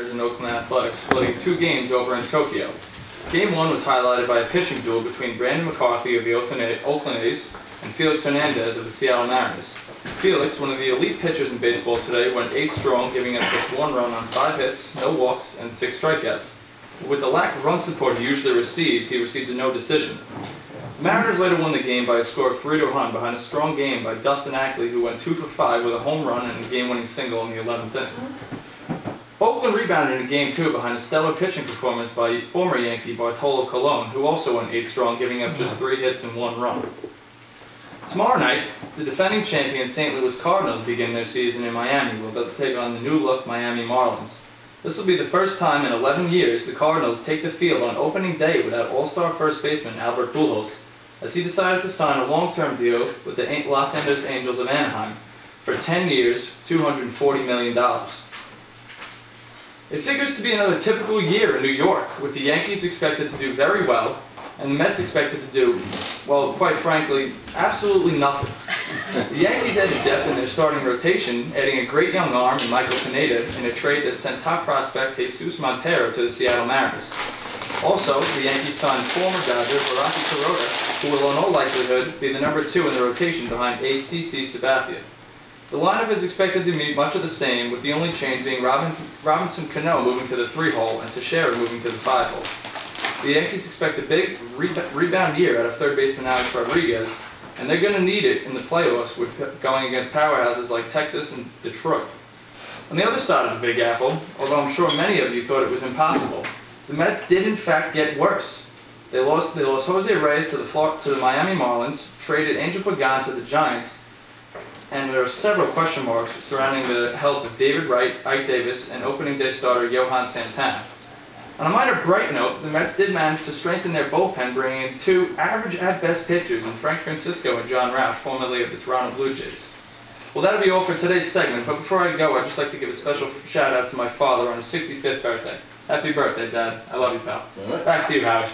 Mariners and Oakland Athletics splitting two games over in Tokyo. Game one was highlighted by a pitching duel between Brandon McCarthy of the Oakland A's and Felix Hernandez of the Seattle Mariners. Felix, one of the elite pitchers in baseball today, went eight strong, giving up just one run on five hits, no walks, and six strikeouts. With the lack of run support he usually receives, he received a no decision. The Mariners later won the game by a score of 3 to 1 behind a strong game by Dustin Ackley, who went 2 for 5 with a home run and a game winning single in the 11th inning. Oakland rebounded in game two behind a stellar pitching performance by former Yankee Bartolo Colon, who also went 8 strong, giving up just 3 hits and 1 run. Tomorrow night, the defending champion St. Louis Cardinals begin their season in Miami, where they'll take on the new-look Miami Marlins. This will be the first time in 11 years the Cardinals take the field on opening day without All-Star first baseman Albert Pujols, as he decided to sign a long-term deal with the Los Angeles Angels of Anaheim for 10 years, $240 million. It figures to be another typical year in New York, with the Yankees expected to do very well, and the Mets expected to do, well, quite frankly, absolutely nothing. The Yankees added depth in their starting rotation, adding a great young arm in Michael Pineda in a trade that sent top prospect Jesus Montero to the Seattle Mariners. Also, the Yankees signed former Dodger Hiroki Kuroda, who will in all likelihood be the number two in the rotation behind ACC Sabathia. The lineup is expected to be much of the same, with the only change being Robinson, Robinson Cano moving to the three-hole and Teixeira moving to the five-hole. The Yankees expect a big rebound year out of third baseman Alex Rodriguez, and they're going to need it in the playoffs with going against powerhouses like Texas and Detroit. On the other side of the Big Apple, although I'm sure many of you thought it was impossible, the Mets did in fact get worse. They lost, they lost Jose Reyes to the, to the Miami Marlins, traded Angel Pagan to the Giants, and there are several question marks surrounding the health of David Wright, Ike Davis, and opening day starter Johan Santana. On a minor bright note, the Mets did manage to strengthen their bullpen, bringing in two average at best pitchers in Frank Francisco and Jon Rauch, formerly of the Toronto Blue Jays. Well, that'll be all for today's segment, but before I go, I'd just like to give a special shout out to my father on his 65th birthday. Happy birthday, Dad. I love you, pal. Back to you, Howard.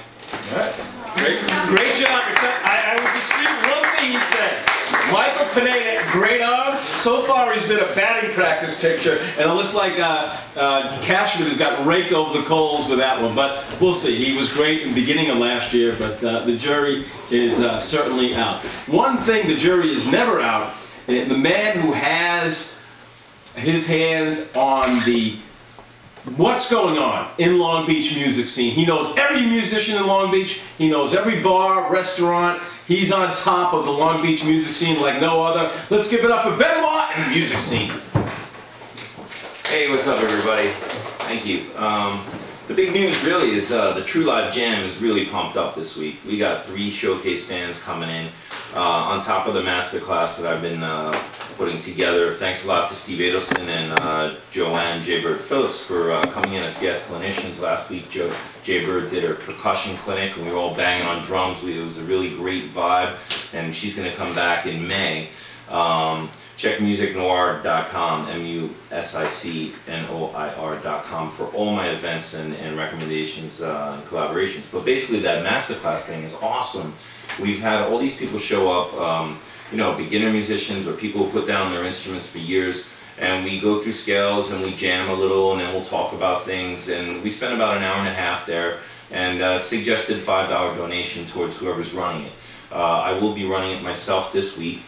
All right. Great, great job. I, I would dispute one thing he said. Michael Pineda, great arm. So far, he's been a batting practice picture, and it looks like uh, uh, Cashman has got raked over the coals with that one. But we'll see. He was great in the beginning of last year, but uh, the jury is uh, certainly out. One thing the jury is never out, eh, the man who has his hands on the what's going on in Long Beach music scene. He knows every musician in Long Beach. He knows every bar, restaurant. He's on top of the Long Beach music scene like no other. Let's give it up for Benoit and the music scene. Hey, what's up, everybody? Thank you. Um, the big news really is uh, the True Live Jam is really pumped up this week. We got three showcase bands coming in uh, on top of the masterclass that I've been uh, putting together. Thanks a lot to Steve Adelson and uh, Joanne Jaybird Phillips for uh, coming in as guest clinicians last week. Joe Jaybird did her percussion clinic and we were all banging on drums. We, it was a really great vibe and she's going to come back in May. Um, check musicnoir.com, M-U-S-I-C-N-O-I-R.com for all my events and, and recommendations uh, and collaborations. But basically that masterclass thing is awesome. We've had all these people show up, um, you know, beginner musicians or people who put down their instruments for years and we go through scales and we jam a little and then we'll talk about things and we spend about an hour and a half there and uh, suggested $5 donation towards whoever's running it. Uh, I will be running it myself this week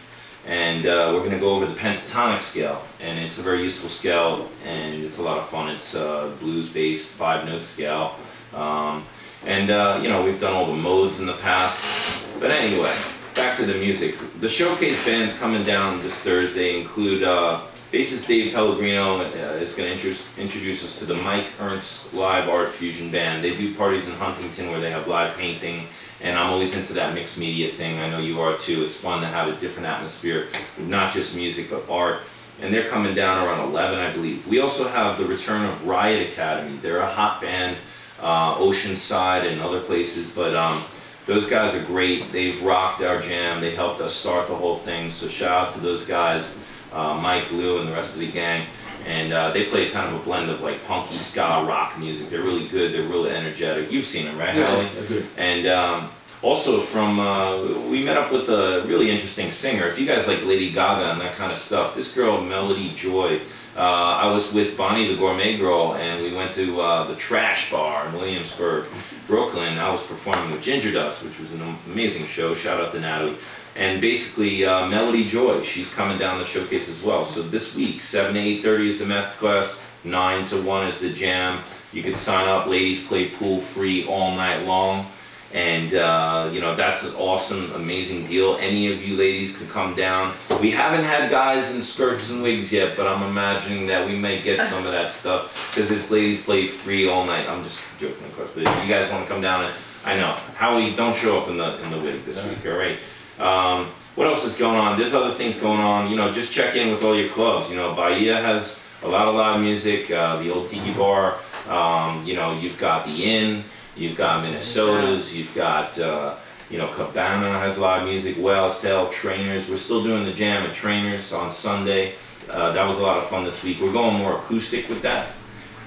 and uh, we're going to go over the pentatonic scale and it's a very useful scale and it's a lot of fun. It's a blues based five note scale um, and uh, you know we've done all the modes in the past but anyway back to the music. The showcase bands coming down this Thursday include uh, bassist Dave Pellegrino uh, is going to introduce us to the Mike Ernst Live Art Fusion Band. They do parties in Huntington where they have live painting and I'm always into that mixed media thing. I know you are too. It's fun to have a different atmosphere, not just music but art. And they're coming down around 11, I believe. We also have the return of Riot Academy. They're a hot band, uh, Oceanside and other places, but um, those guys are great. They've rocked our jam. They helped us start the whole thing. So shout out to those guys, uh, Mike, Lou, and the rest of the gang. And uh, they play kind of a blend of like punky ska rock music. They're really good. They're really energetic. You've seen them, right, yeah. And um, also from, uh, we met up with a really interesting singer. If you guys like Lady Gaga and that kind of stuff, this girl, Melody Joy, I was with Bonnie, the gourmet girl, and we went to uh, the Trash Bar in Williamsburg, Brooklyn. I was performing with Ginger Dust, which was an amazing show. Shout out to Natalie. And basically, uh, Melody Joy, she's coming down the showcase as well. So this week, 7 to 8.30 is the masterclass, 9 to 1 is the jam. You can sign up, ladies play pool free all night long. And, uh, you know, that's an awesome, amazing deal. Any of you ladies can come down. We haven't had guys in skirts and wigs yet, but I'm imagining that we may get some of that stuff because it's ladies play free all night. I'm just joking, of course, but if you guys want to come down, and I know Howie, don't show up in the in the wig this week, all right? Um, what else is going on? There's other things going on. You know, just check in with all your clubs. You know, Bahia has a lot of loud music. Uh, the old Tiki Bar. Um, you know, you've got the Inn. You've got Minnesota's. You've got. Uh, you know, Cabana has live music. Wellsdale, Trainers. We're still doing the jam at Trainers on Sunday. Uh, that was a lot of fun this week. We're going more acoustic with that.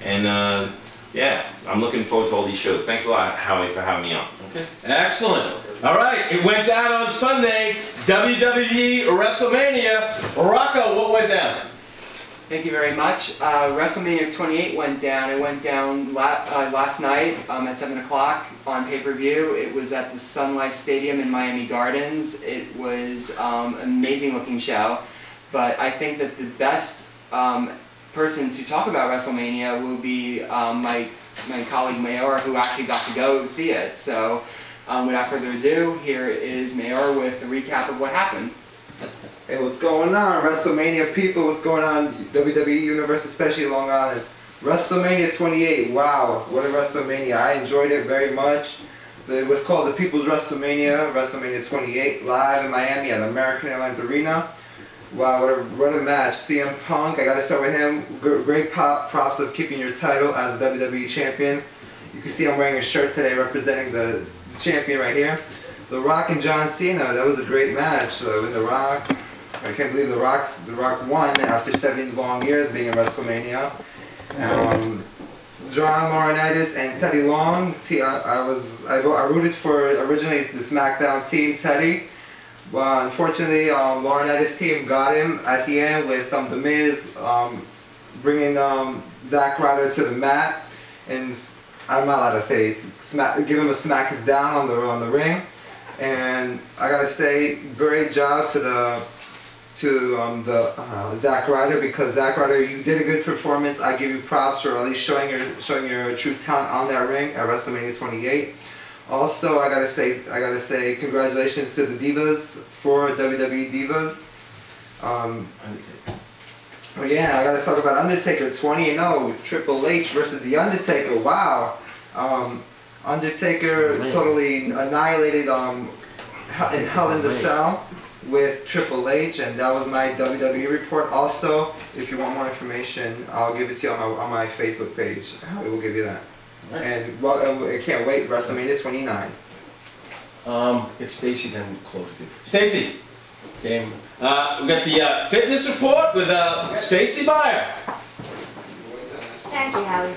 And uh, yeah, I'm looking forward to all these shows. Thanks a lot, Howie, for having me on. Okay. Excellent. All right, it went down on Sunday. WWE WrestleMania. Rocco, what went down? Thank you very much. Uh, WrestleMania 28 went down. It went down la- uh, last night um, at 7 o'clock on pay per view. It was at the Sun Life Stadium in Miami Gardens. It was um, an amazing looking show. But I think that the best um, person to talk about WrestleMania will be um, my, my colleague Mayor, who actually got to go see it. So um, without further ado, here is Mayor with a recap of what happened. Hey, what's going on, WrestleMania people? What's going on, WWE Universe, especially Long Island? WrestleMania 28, wow, what a WrestleMania. I enjoyed it very much. It was called the People's WrestleMania, WrestleMania 28, live in Miami at American Airlines Arena. Wow, what a, what a match. CM Punk, I gotta start with him. Great pop, props of keeping your title as the WWE Champion. You can see I'm wearing a shirt today representing the champion right here. The Rock and John Cena, that was a great match. Uh, with The Rock, I can't believe The Rock's The Rock won after seven long years being in WrestleMania. Um, John Laurinaitis and Teddy Long. T- I, I was I, I rooted for originally the SmackDown team Teddy, but unfortunately um, Laurinaitis team got him at the end with um, the Miz um, bringing um, Zack Ryder to the mat and I'm not allowed to say smack, give him a smack down on the on the ring. And I gotta say, great job to the to um, the uh, Zack Ryder because Zack Ryder, you did a good performance. I give you props for at least showing your showing your true talent on that ring at WrestleMania 28. Also, I gotta say, I gotta say, congratulations to the Divas for WWE Divas. Um, Undertaker. oh yeah, I gotta talk about Undertaker 20 and 0, Triple H versus the Undertaker. Wow. Um, Undertaker totally annihilated um, in Hell in the Cell with Triple H, and that was my WWE report. Also, if you want more information, I'll give it to you on my, on my Facebook page. I will give you that. And well, I can't wait. WrestleMania 29. Um, get Stacy then close with you. Stacy, Dame. Uh, we got the uh, fitness report with uh, Stacy Meyer. Thank you, Howie.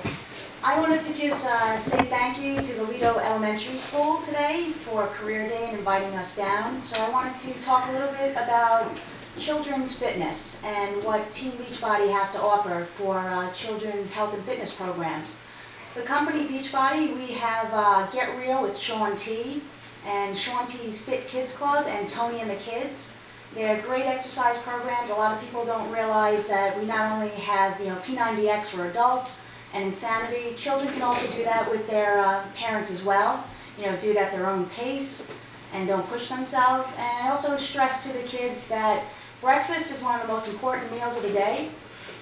I wanted to just uh, say thank you to the Lido Elementary School today for Career Day and inviting us down. So I wanted to talk a little bit about children's fitness and what Team Beachbody has to offer for uh, children's health and fitness programs. The company Beachbody, we have uh, Get Real with Shaun T and Shaun T's Fit Kids Club and Tony and the Kids. They're great exercise programs. A lot of people don't realize that we not only have, you know, P90X for adults and Insanity, children can also do that with their uh, parents as well. You know, do it at their own pace and don't push themselves. And I also stress to the kids that breakfast is one of the most important meals of the day.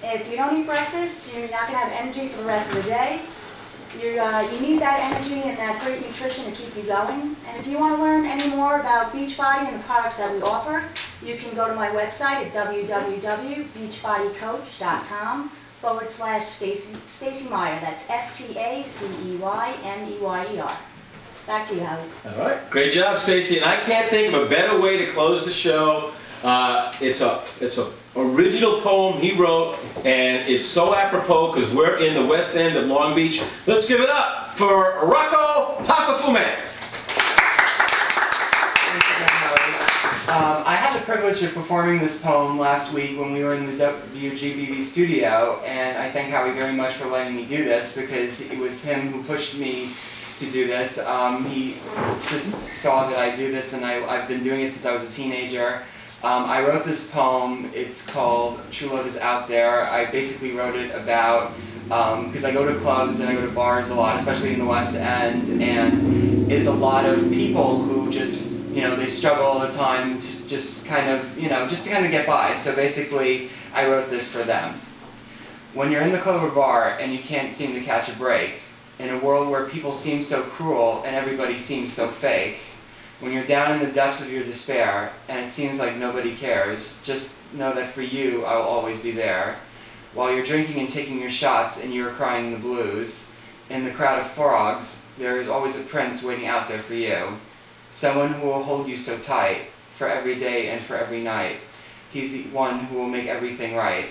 If you don't eat breakfast, you're not going to have energy for the rest of the day. You, uh, you need that energy and that great nutrition to keep you going. And if you want to learn any more about Beachbody and the products that we offer, you can go to my website at www.beachbodycoach.com forward slash Stacy Stacy Meyer. That's S-T-A-C-E-Y-M-E-Y-E-R. Back to you, Howie. All right, great job, Stacy. And I can't think of a better way to close the show. Uh, it's a it's a original poem he wrote, and it's so apropos because we're in the West End of Long Beach. Let's give it up for Rocco Pasafume. Uh, Um, I had the privilege of performing this poem last week when we were in the WGBB studio, and I thank Howie very much for letting me do this because it was him who pushed me to do this. Um, he just saw that I do this, and I, I've been doing it since I was a teenager. Um, I wrote this poem. It's called "True Love Is Out There." I basically wrote it about because I go to clubs and I go to bars a lot, especially in the West End, and is a lot of people who just you know they struggle all the time to just kind of you know just to kind of get by. So basically, I wrote this for them. When you're in the club or bar and you can't seem to catch a break, in a world where people seem so cruel and everybody seems so fake, when you're down in the depths of your despair and it seems like nobody cares, just know that for you, I will always be there. While you're drinking and taking your shots and you are crying the blues, in the crowd of frogs, there is always a prince waiting out there for you. Someone who will hold you so tight, for every day and for every night. He's the one who will make everything right.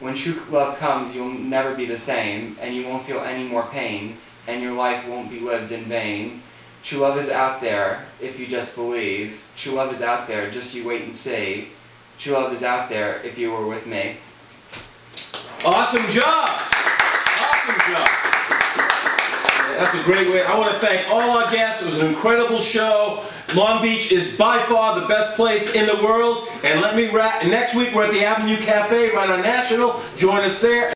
When true love comes, you'll never be the same, and you won't feel any more pain, and your life won't be lived in vain. True love is out there, if you just believe. True love is out there, just you wait and see. True love is out there, if you were with me. Awesome job! Awesome job! That's a great way. I want to thank all our guests. It was an incredible show. Long Beach is by far the best place in the world. And let me wrap. Next week we're at the Avenue Cafe right on National. Join us there.